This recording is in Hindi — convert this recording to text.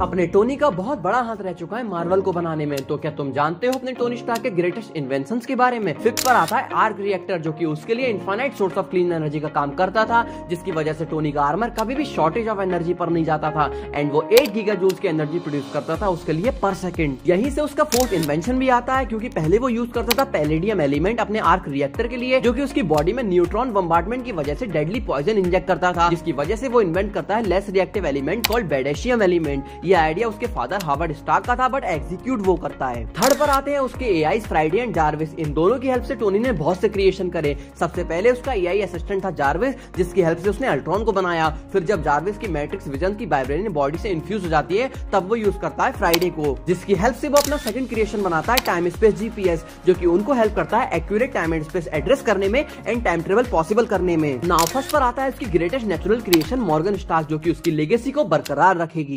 अपने टोनी का बहुत बड़ा हाथ रह चुका है मार्वल को बनाने में। तो क्या तुम जानते हो अपने टोनी स्टार के ग्रेटेस्ट इन्वेंशन के बारे में? फिफ्थ पर आता है आर्क रिएक्टर जो कि उसके लिए infinite source of clean energy का काम करता था, जिसकी वजह से टोनी का आर्मर कभी भी शॉर्टेज ऑफ़ एनर्जी पर नहीं जाता था। एंड वो एट गीगा जूल्स की एनर्जी प्रोड्यूस करता था उसके लिए पर सेकेंड यही से उसका फोर्थ इन्वेंशन भी आता है, क्योंकि पहले वो यूज़ करता था पैलेडियम एलिमेंट अपने आर्क रिएक्टर के लिए, जो की उसकी बॉडी में न्यूट्रॉन बम्बार्टमेंट की वजह से डेडली पॉइजन इंजेक्ट करता था, जिसकी वजह से वो इन्वेंट करता है less reactive element called badassium element ये आइडिया उसके फादर हार्वर्ड स्टार्क का था बट एग्जीक्यूट वो करता है। थर्ड पर आते हैं उसके A I Friday and Jarvis इन दोनों की हेल्प से टोनी ने बहुत से क्रिएशन करे। सबसे पहले उसका ए आई असिस्टेंट था जारविस जिसकी हेल्प से उसने अल्ट्रॉन को बनाया। फिर जब जारविस की मैट्रिक्स विजन की वाइब्रेनियन बॉडी से इन्फ्यूज हो जाती है, तब वो यूज़ करता है फ्राइडे को। जिसकी हेल्प से वो अपना सेकंड क्रिएशन बनाता है टाइम स्पेस जीपीएस जो कि उनको हेल्प करता है accurate time and space address करने में एंड टाइम ट्रेवल पॉसिबल करने में। नाउ फ़र्स्ट पर आता है उसकी greatest natural creation Morgan Stark जो कि उसकी लेगेसी को बरकरार रखेगी।